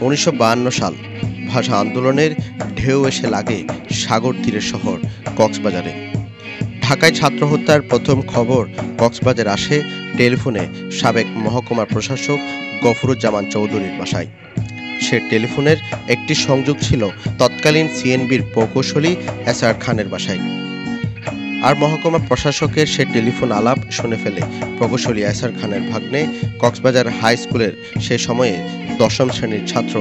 উনিশশো সাল ভাষা আন্দোলনের ঢেউ এসে লাগে সাগর তীরের শহর কক্সবাজারে। ঢাকায় ছাত্র হত্যার প্রথম খবর কক্সবাজার আসে টেলিফোনে সাবেক মহকুমা প্রশাসক গফরুজ্জামান চৌধুরীর বাসায়। সে টেলিফোনের একটি সংযোগ ছিল তৎকালীন সিএনবির প্রকৌশলী এস আর খানের বাসায়। আর মহকুমা প্রশাসকের সে টেলিফোন আলাপ শুনে ফেলে প্রকৌশলী এসআর খানের ভাগ্নে কক্সবাজার হাই স্কুলের সে সময়ে দশম শ্রেণির ছাত্র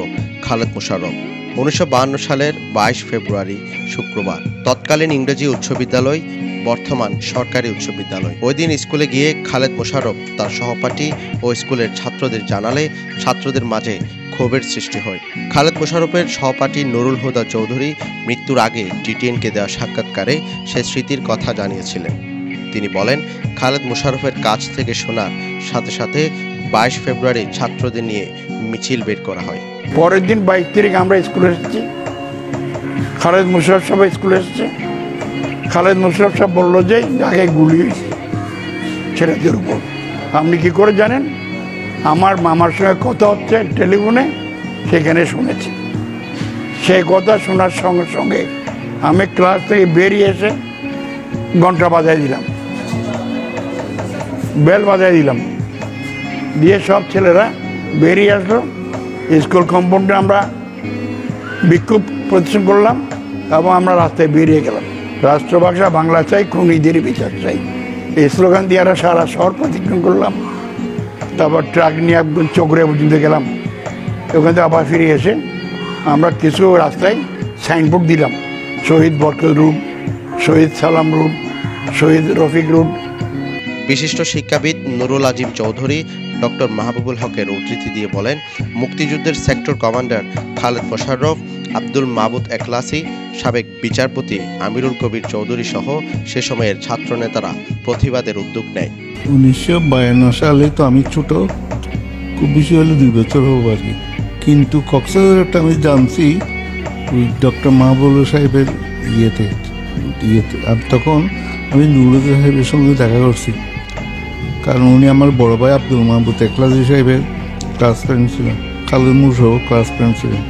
খালেদ মোশারফ উনিশশো সালের বাইশ ফেব্রুয়ারি, শুক্রবার। তৎকালীন ইংরেজি উচ্চ বিদ্যালয়, বর্তমান সরকারি উচ্চ বিদ্যালয়। ওই দিন স্কুলে গিয়ে খালেদ মোশারফ তার সহপাঠী ও স্কুলের ছাত্রদের জানালে ছাত্রদের মাঝে ক্ষোভের সৃষ্টি হয়। খালেদ মোশারফের সহপাঠী নুরুল হুদা চৌধুরী মৃত্যুর আগে টিটিএনকে দেওয়া সাক্ষাৎকারে সে স্মৃতির কথা জানিয়েছিলেন। তিনি বলেন, খালেদ মোশারফের কাছ থেকে শোনার সাথে সাথে বাইশ ফেব্রুয়ারি ছাত্রদের নিয়ে মিছিল বের করা হয়। পরের দিন বাইশ তারিখ আমরা স্কুলে এসেছি। খালেদ মুশরফ সাহেব স্কুলে এসেছে। খালেদ মুশরফ সাহেব বলল যে, আগে গুলি ছেলেদের উপর। আপনি কি করে জানেন? আমার মামার সঙ্গে কথা হচ্ছে টেলিফোনে, সেখানে শুনেছি। সেই কথা শোনার সঙ্গে সঙ্গে আমি ক্লাস থেকে বেরিয়ে এসে ঘণ্টা বাজায় দিলাম। বেল বাজায় দিলাম। দিয়ে সব ছেলেরা বেরিয়ে আসলো। স্কুল কম্পাউন্ডে আমরা বিক্ষোভ প্রদর্শন করলাম এবং আমরা রাস্তায় বেরিয়ে গেলাম। রাষ্ট্রভাষা, বাংলা চাই, খুনিদের বিচার চাই। এই স্লোগান দিয়ে আমরা সারা শহর প্রতিক্রম করলাম। তারপর ট্রাক নিয়ে একদম চকরে পর্যন্ত গেলাম। ওখান থেকে আবার ফিরে এসে আমরা কিছু রাস্তায় সাইনবোর্ড দিলাম। শহীদ বরকত রুট শহীদ সালাম রুট শহীদ রফিক রুট বিশিষ্ট শিক্ষাবিদ নুরুল আজিম চৌধুরী, ডক্টর মাহবুবুল হকের উদ্ধৃতি দিয়ে বলেন, মুক্তিযুদ্ধের সেক্টর কমান্ডার খালেদ মোশাররফ, আব্দুল মাবুদ একলাসি সাবেক বিচারপতি আমিরুল কবির চৌধুরী সহ সে সময়ের ছাত্রনেতারা প্রতিবাদের উদ্যোগ নেয়। উনিশশো বায়ান্ন সালে তো আমি ছোট, খুব বেশি হলে দুই বছর হব আর কি। কিন্তু কক্সবাজারটা আমি জানছি ওই ডক্টর মাহবুল সাহেবের ইয়েতে ইয়েতে। আর তখন আমি নুরুল সাহেবের সঙ্গে দেখা করছি। কারণ উনি আমার বড় ভাই আব্দুল মাহবুদ একলাজি সাহেবের ক্লাস ফ্রেন্ড ছিলেন খালেদ মুসহ ক্লাস ফ্রেন্ড ছিলেন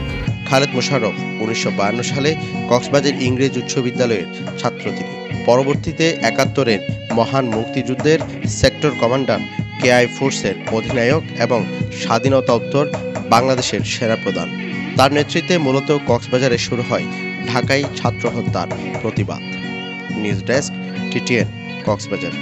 খালেদ মোশাররফ উনিশশো সালে কক্সবাজার ইংরেজ উচ্চ বিদ্যালয়ের ছাত্র তিনি। পরবর্তীতে একাত্তরের মহান মুক্তিযুদ্ধের সেক্টর কমান্ডার কেআই ফোর্সের অধিনায়ক এবং স্বাধীনতা উত্তর বাংলাদেশের সেরা প্রধান। তার নেতৃত্বে মূলত কক্সবাজারে শুরু হয় ঢাকাই ছাত্র হত্যার প্রতিবাদ। News desk TTN Cox's Bazar.